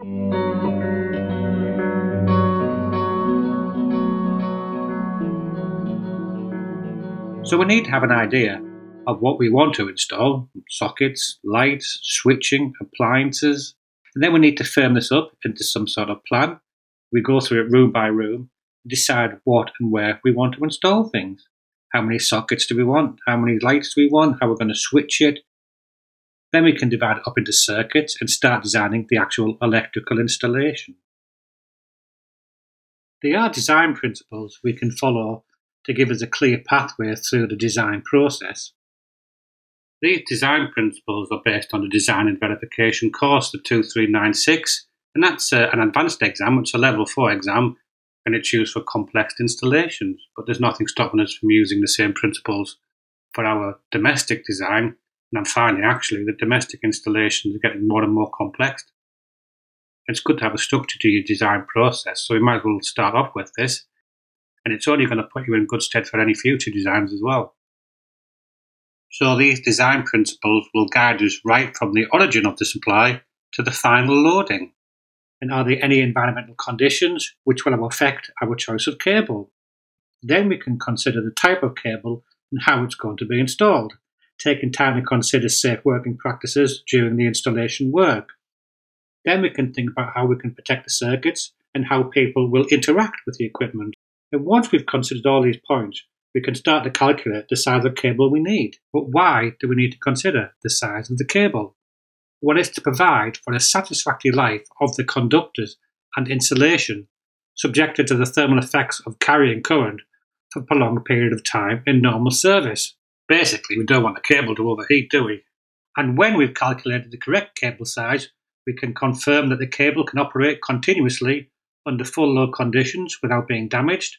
So we need to have an idea of what we want to install sockets, lights, switching, appliances. And then we need to firm this up into some sort of plan. We go through it room by room, decide what and where we want to install things. How many sockets do we want? How many lights do we want? How we're going to switch it? Then we can divide it up into circuits and start designing the actual electrical installation. There are design principles we can follow to give us a clear pathway through the design process. These design principles are based on the Design and Verification course, the 2396, and that's uh, an advanced exam, it's a level 4 exam, and it's used for complex installations. But there's nothing stopping us from using the same principles for our domestic design. And I'm finding actually that domestic installations are getting more and more complex. It's good to have a structure to your design process, so we might as well start off with this and it's only going to put you in good stead for any future designs as well. So these design principles will guide us right from the origin of the supply to the final loading. And are there any environmental conditions which will affect our choice of cable? Then we can consider the type of cable and how it's going to be installed, taking time to consider safe working practices during the installation work. Then we can think about how we can protect the circuits and how people will interact with the equipment. And once we've considered all these points, we can start to calculate the size of cable we need. But why do we need to consider the size of the cable? Well, it's to provide for a satisfactory life of the conductors and insulation subjected to the thermal effects of carrying current for a prolonged period of time in normal service. Basically, we don't want the cable to overheat, do we? And when we've calculated the correct cable size, we can confirm that the cable can operate continuously under full load conditions without being damaged,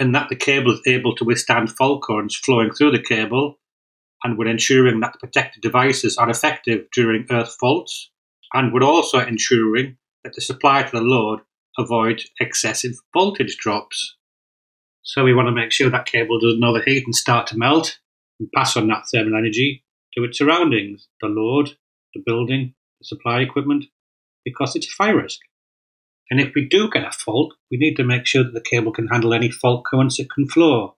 and that the cable is able to withstand fault currents flowing through the cable, and we're ensuring that the protected devices are effective during earth faults, and we're also ensuring that the supply to the load avoids excessive voltage drops. So we want to make sure that cable doesn't overheat and start to melt and pass on that thermal energy to its surroundings, the load, the building, the supply equipment, because it's a fire risk. And if we do get a fault, we need to make sure that the cable can handle any fault currents it can flow.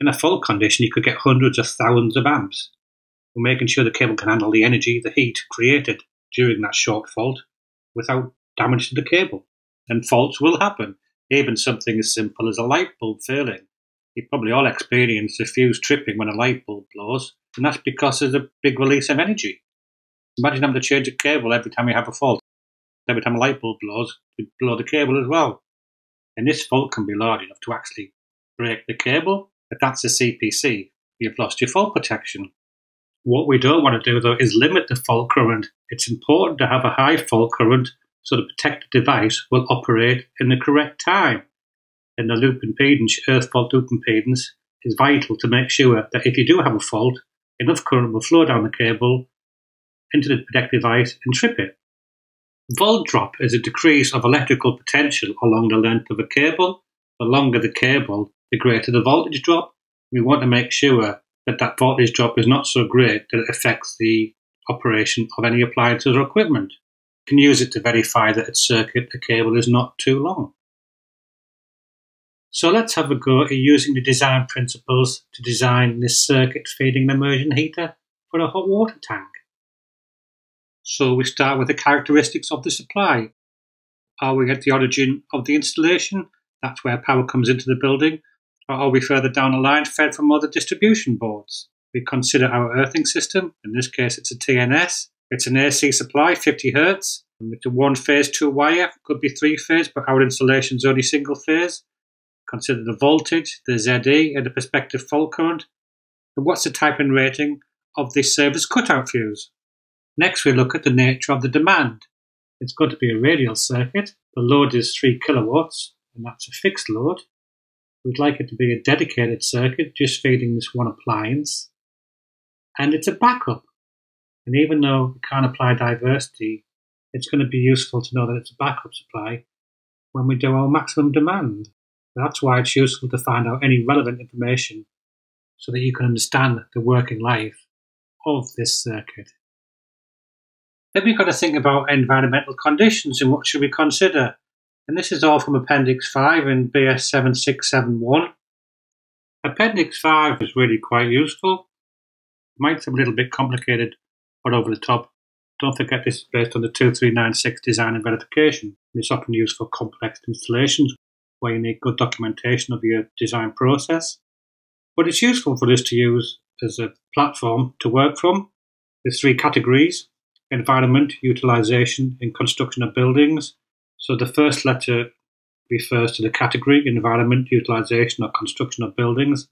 In a fault condition, you could get hundreds of thousands of amps. We're making sure the cable can handle the energy, the heat created during that short fault without damage to the cable. And faults will happen, even something as simple as a light bulb failing. You probably all experience a fuse tripping when a light bulb blows, and that's because there's a big release of energy. Imagine having to change a cable every time you have a fault every time a light bulb blows, we blow the cable as well. And this fault can be large enough to actually break the cable. If that's a CPC, you've lost your fault protection. What we don't want to do though is limit the fault current. It's important to have a high fault current so the protected device will operate in the correct time. And the loop impedance, earth fault loop impedance, is vital to make sure that if you do have a fault, enough current will flow down the cable into the protective device and trip it. Volt drop is a decrease of electrical potential along the length of a cable. The longer the cable, the greater the voltage drop. We want to make sure that that voltage drop is not so great that it affects the operation of any appliances or equipment. You can use it to verify that its circuit, the cable is not too long. So let's have a go at using the design principles to design this circuit feeding an immersion heater for a hot water tank. So we start with the characteristics of the supply. Are we at the origin of the installation? That's where power comes into the building. Or are we further down the line fed from other distribution boards? We consider our earthing system. In this case, it's a TNS. It's an AC supply, 50 hertz. It's a one phase, two wire, could be three phase, but our installation is only single phase. Consider the voltage, the ZE, and the prospective fault current. And what's the type and rating of this service cutout fuse? Next, we look at the nature of the demand. It's going to be a radial circuit. The load is 3 kilowatts, and that's a fixed load. We'd like it to be a dedicated circuit, just feeding this one appliance. And it's a backup. And even though we can't apply diversity, it's going to be useful to know that it's a backup supply when we do our maximum demand. That's why it's useful to find out any relevant information so that you can understand the working life of this circuit. Then we've got to think about environmental conditions and what should we consider. And this is all from Appendix 5 in BS 7671. Appendix 5 is really quite useful. It might seem a little bit complicated or over the top. Don't forget this is based on the 2396 design and verification. It's often used for complex installations where you need good documentation of your design process. But it's useful for us to use as a platform to work from. There's three categories environment, utilization, and construction of buildings. So the first letter refers to the category environment, utilization, or construction of buildings.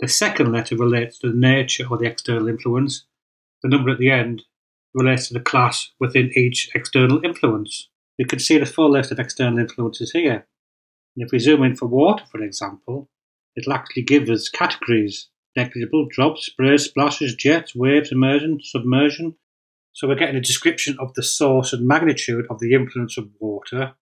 The second letter relates to the nature or the external influence. The number at the end relates to the class within each external influence. You can see the full list of external influences here. And if we zoom in for water, for example, it'll actually give us categories negligible, drops, sprays, splashes, jets, waves, immersion, submersion. So we're getting a description of the source and magnitude of the influence of water.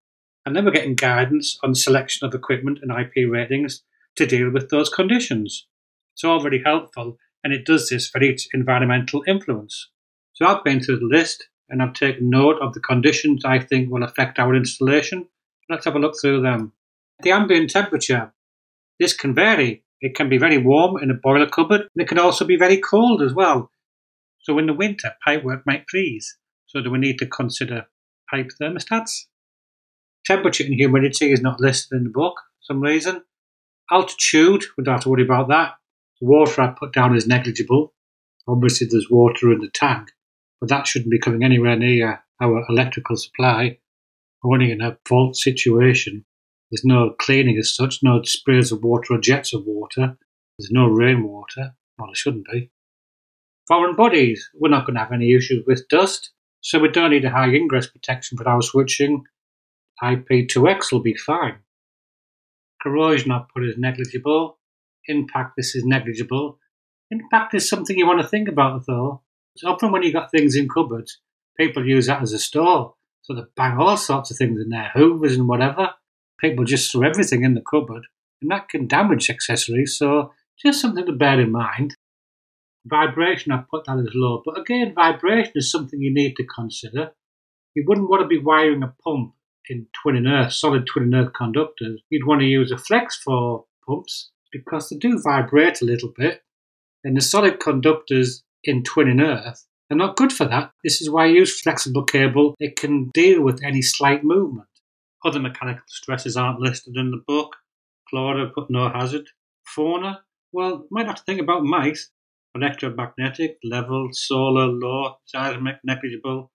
And then we're getting guidance on selection of equipment and IP ratings to deal with those conditions. It's all very helpful, and it does this for each environmental influence. So I've been through the list and I've taken note of the conditions I think will affect our installation. Let's have a look through them. The ambient temperature. This can vary it can be very warm in a boiler cupboard, and it can also be very cold as well. So in the winter, pipework might freeze. So do we need to consider pipe thermostats? Temperature and humidity is not listed in the book for some reason. Altitude, we don't have to worry about that. The water I put down is negligible. Obviously, there's water in the tank, but that shouldn't be coming anywhere near our electrical supply. We're only in a fault situation. There's no cleaning as such, no sprays of water or jets of water. There's no rainwater. Well, there shouldn't be. Foreign bodies, we're not going to have any issues with dust, so we don't need a high ingress protection for our switching. IP2X will be fine. Corrosion I've put as negligible. Impact, this is negligible. Impact is something you want to think about though. It's often when you've got things in cupboards, people use that as a store. So they bang all sorts of things in there, hoovers and whatever people just throw everything in the cupboard, and that can damage accessories. So just something to bear in mind. Vibration, I've put that as low, but again, vibration is something you need to consider. You wouldn't want to be wiring a pump in twin and earth, solid twin and earth conductors. You'd want to use a flex for pumps because they do vibrate a little bit, and the solid conductors in twin and earth are not good for that. This is why I use flexible cable. It can deal with any slight movement. Other mechanical stresses aren't listed in the book. Flora put no hazard. Fauna, well, might have to think about mice. Electromagnetic, level, solar, low, seismic, negligible,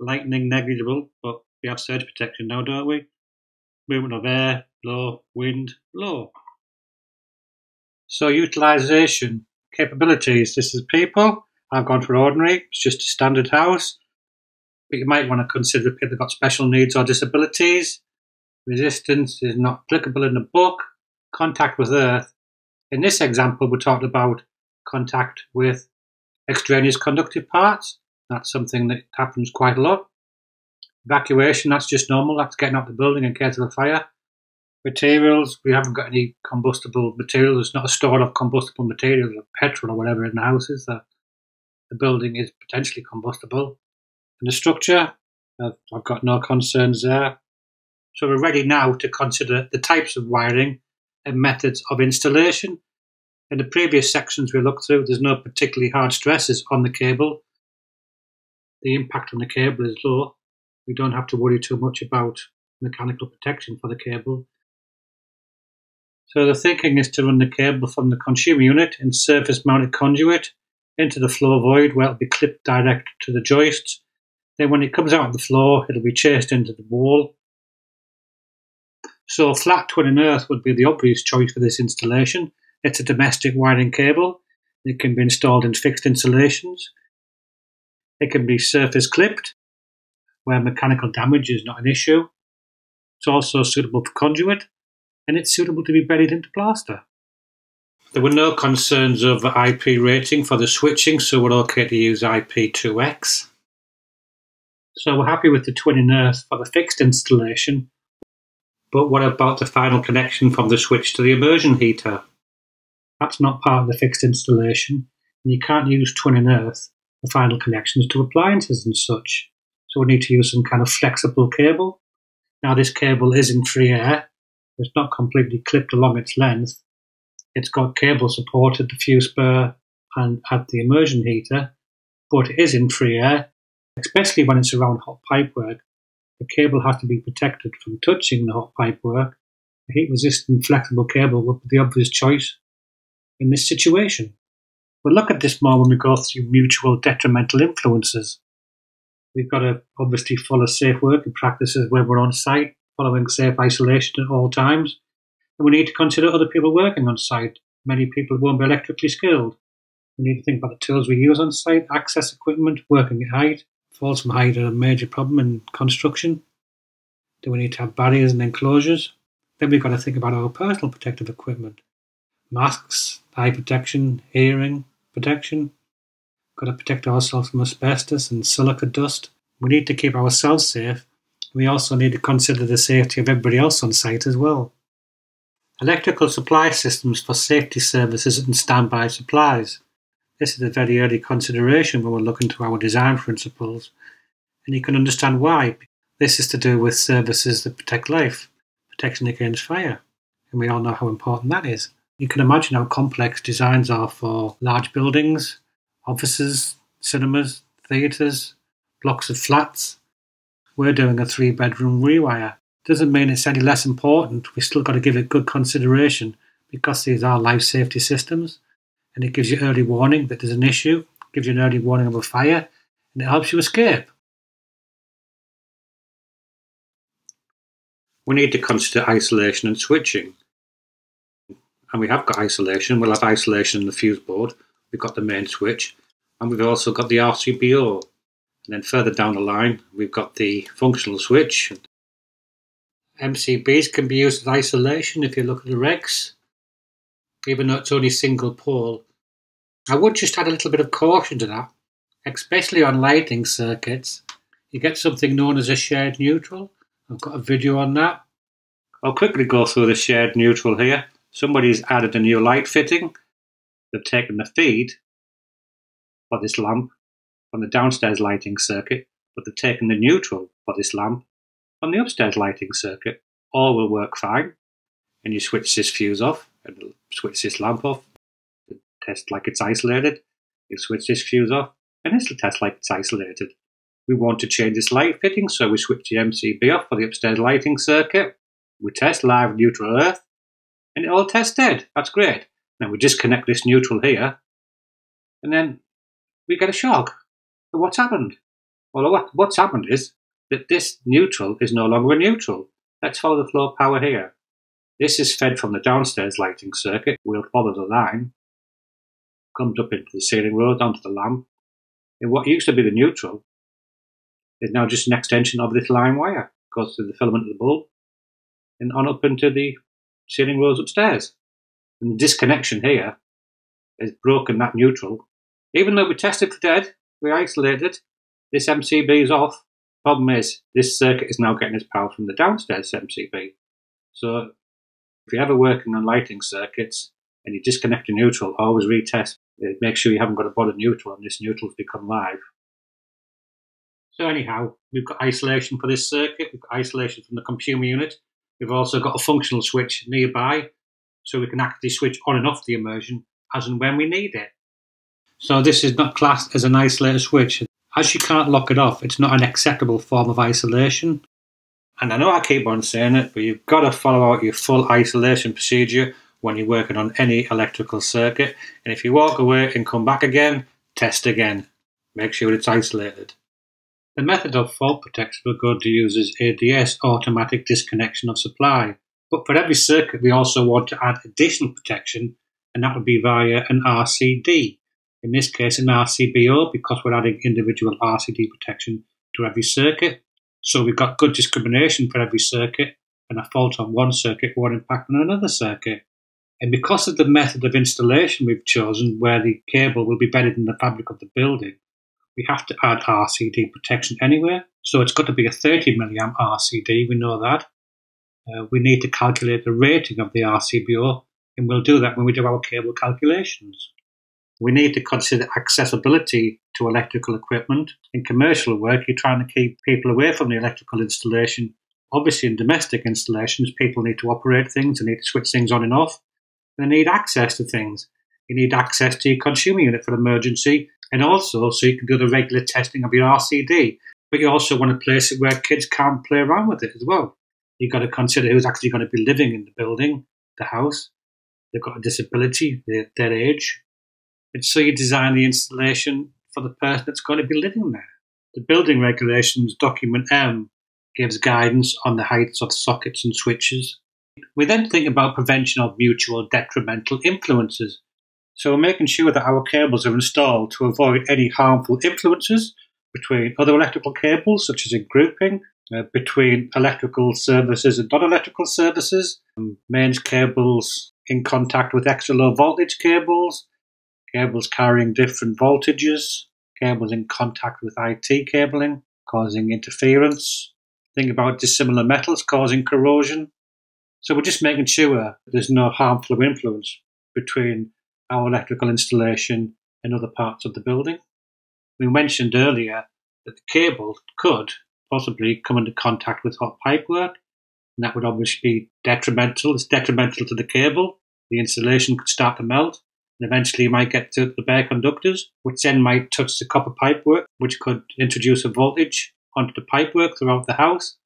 lightning, negligible, but we have surge protection now, don't we? Movement of air, low, wind, low. So utilization, capabilities. This is people. I've gone for ordinary. It's just a standard house. But you might want to consider people who've got special needs or disabilities. Resistance is not applicable in the book. Contact with Earth. In this example, we talked about contact with extraneous conductive parts. That's something that happens quite a lot. Evacuation, that's just normal. That's getting out the building in case of a fire. Materials, we haven't got any combustible materials. There's not a store of combustible materials, or petrol or whatever in the houses. The, the building is potentially combustible. And the structure, I've, I've got no concerns there. So we're ready now to consider the types of wiring and methods of installation. In the previous sections we looked through, there's no particularly hard stresses on the cable. The impact on the cable is low. We don't have to worry too much about mechanical protection for the cable. So the thinking is to run the cable from the consumer unit in surface mounted conduit into the floor void where it'll be clipped direct to the joists. Then when it comes out of the floor, it'll be chased into the wall so flat twin and earth would be the obvious choice for this installation. It's a domestic wiring cable. It can be installed in fixed installations. It can be surface clipped, where mechanical damage is not an issue. It's also suitable for conduit, and it's suitable to be buried into plaster. There were no concerns over IP rating for the switching, so we're okay to use IP2X. So we're happy with the twin and earth for the fixed installation, but what about the final connection from the switch to the immersion heater? That's not part of the fixed installation, and you can't use twin and earth for final connections to appliances and such. So we need to use some kind of flexible cable. Now this cable is in free air. It's not completely clipped along its length. It's got cable support at the fuse spur and at the immersion heater, but it is in free air, especially when it's around hot pipe work. The cable had to be protected from touching the hot pipe work. A heat resistant flexible cable would be the obvious choice in this situation. We'll look at this more when we go through mutual detrimental influences. We've got to obviously follow safe working practices when we're on site, following safe isolation at all times. And we need to consider other people working on site. Many people won't be electrically skilled. We need to think about the tools we use on site, access equipment, working at height. Falls from height are a major problem in construction. Do we need to have barriers and enclosures? Then we've got to think about our personal protective equipment. Masks, eye protection, hearing protection, We've Got to protect ourselves from asbestos and silica dust. We need to keep ourselves safe. We also need to consider the safety of everybody else on site as well. Electrical supply systems for safety services and standby supplies. This is a very early consideration when we're looking to our design principles, and you can understand why. This is to do with services that protect life, protection against fire, and we all know how important that is. You can imagine how complex designs are for large buildings, offices, cinemas, theatres, blocks of flats. We're doing a three bedroom rewire. Doesn't mean it's any less important. We've still got to give it good consideration because these are life safety systems and it gives you early warning that there's an issue, gives you an early warning of a fire, and it helps you escape. We need to consider isolation and switching. And we have got isolation. We'll have isolation in the fuse board we've got the main switch, and we've also got the RCBO. And then further down the line, we've got the functional switch. MCBs can be used as isolation if you look at the regs, even though it's only single pole. I would just add a little bit of caution to that, especially on lighting circuits. You get something known as a shared neutral. I've got a video on that. I'll quickly go through the shared neutral here. Somebody's added a new light fitting they've taken the feed for this lamp from the downstairs lighting circuit, but they've taken the neutral for this lamp from the upstairs lighting circuit. All will work fine, and you switch this fuse off and switch this lamp off. It Test like it's isolated. You switch this fuse off, and this will test like it's isolated. We want to change this light fitting, so we switch the MCB off for the upstairs lighting circuit. We test live neutral earth, and it all tests dead. That's great. Now we disconnect this neutral here, and then we get a shock. But what's happened? Well, what, what's happened is that this neutral is no longer a neutral. Let's follow the flow of power here. This is fed from the downstairs lighting circuit. We'll follow the line. Comes up into the ceiling rose onto the lamp. And what used to be the neutral is now just an extension of this line wire. Goes through the filament of the bulb and on up into the ceiling rose upstairs. And the disconnection here has broken that neutral. Even though we tested for dead, we isolated, this MCB is off. Problem is, this circuit is now getting its power from the downstairs MCB. So if you're ever working on lighting circuits and you disconnect a neutral, always retest. Uh, make sure you haven't got a borrowed neutral and this neutral's become live. So anyhow, we've got isolation for this circuit, we've got isolation from the consumer unit. We've also got a functional switch nearby so we can actually switch on and off the immersion as and when we need it. So this is not classed as an isolator switch. As you can't lock it off, it's not an acceptable form of isolation. And I know I keep on saying it, but you've got to follow out your full isolation procedure when you're working on any electrical circuit. And if you walk away and come back again, test again. Make sure it's isolated. The method of fault protection we're going to use is ADS, automatic disconnection of supply. But for every circuit, we also want to add additional protection, and that would be via an RCD. In this case, an RCBO, because we're adding individual RCD protection to every circuit. So we've got good discrimination for every circuit, and a fault on one circuit won't impact on another circuit. And because of the method of installation we've chosen, where the cable will be bedded in the fabric of the building, we have to add RCD protection anywhere. So it's got to be a 30 milliamp RCD, we know that uh, we need to calculate the rating of the RCBO, and we'll do that when we do our cable calculations. We need to consider accessibility to electrical equipment. In commercial work, you're trying to keep people away from the electrical installation. Obviously, in domestic installations, people need to operate things, they need to switch things on and off, they need access to things. You need access to your consumer unit for emergency, and also so you can do the regular testing of your RCD. But you also want to place it where kids can't play around with it as well. You've got to consider who's actually going to be living in the building, the house. They've got a disability, their, their age. And so you design the installation for the person that's going to be living there. The building regulations document M gives guidance on the heights of sockets and switches. We then think about prevention of mutual detrimental influences. So we're making sure that our cables are installed to avoid any harmful influences between other electrical cables, such as in grouping, uh, between electrical services and non-electrical services, um, mains cables in contact with extra low voltage cables, cables carrying different voltages, cables in contact with IT cabling, causing interference. Think about dissimilar metals causing corrosion. So we're just making sure there's no harmful influence between our electrical installation and other parts of the building. We mentioned earlier that the cable could possibly come into contact with hot pipework, and that would obviously be detrimental. It's detrimental to the cable. The insulation could start to melt, and eventually you might get to the bare conductors, which then might touch the copper pipework, which could introduce a voltage onto the pipework throughout the house.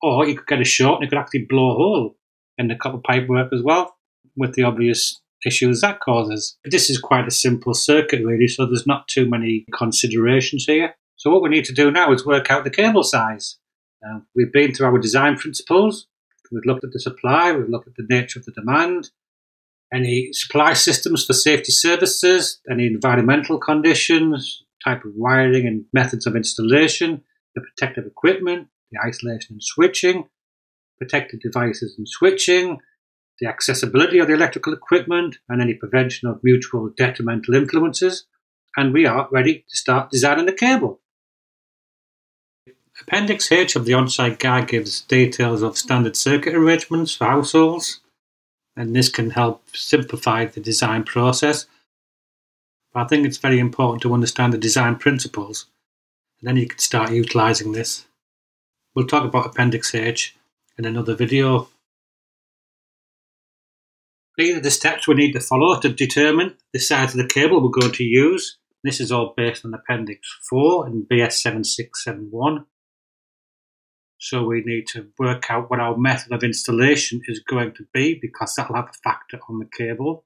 Or you could get a short and it could actually blow a hole in the copper pipework as well, with the obvious issues that causes. But This is quite a simple circuit, really, so there's not too many considerations here. So, what we need to do now is work out the cable size. Uh, we've been through our design principles, we've looked at the supply, we've looked at the nature of the demand, any supply systems for safety services, any environmental conditions, type of wiring and methods of installation, the protective equipment, the isolation and switching, protected devices and switching, the accessibility of the electrical equipment, and any prevention of mutual detrimental influences. And we are ready to start designing the cable. Appendix H of the on-site guide gives details of standard circuit arrangements for households, and this can help simplify the design process. But I think it's very important to understand the design principles, and then you can start utilizing this. We'll talk about Appendix H in another video. These are the steps we need to follow to determine the size of the cable we're going to use. This is all based on Appendix 4 in BS 7671. So we need to work out what our method of installation is going to be because that'll have a factor on the cable.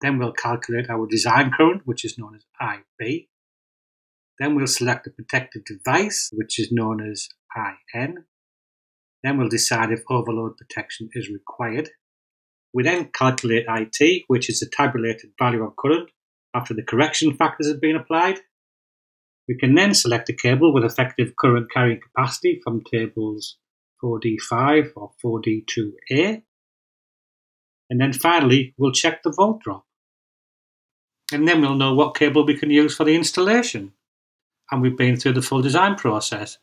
Then we'll calculate our design current, which is known as IB. Then we'll select a protected device, which is known as IN. Then we'll decide if overload protection is required. We then calculate IT, which is the tabulated value of current after the correction factors have been applied. We can then select a cable with effective current carrying capacity from tables 4D5 or 4D2A. And then finally, we'll check the volt drop. And then we'll know what cable we can use for the installation. And we've been through the full design process.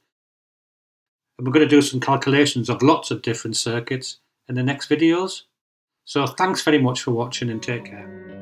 And we're going to do some calculations of lots of different circuits in the next videos. So thanks very much for watching and take care.